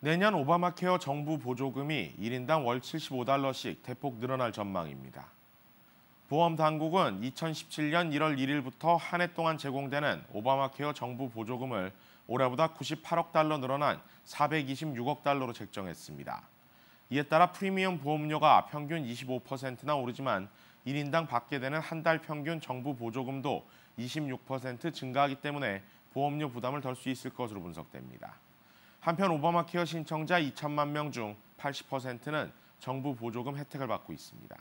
내년 오바마 케어 정부 보조금이 1인당 월 75달러씩 대폭 늘어날 전망입니다. 보험 당국은 2017년 1월 1일부터 한 해 동안 제공되는 오바마 케어 정부 보조금을 올해보다 98억 달러 늘어난 426억 달러로 책정했습니다. 이에 따라 프리미엄 보험료가 평균 25%나 오르지만 1인당 받게 되는 한 달 평균 정부 보조금도 26% 증가하기 때문에 보험료 부담을 덜 수 있을 것으로 분석됩니다. 한편 오바마 케어 신청자 2천만 명 중 80%는 정부 보조금 혜택을 받고 있습니다.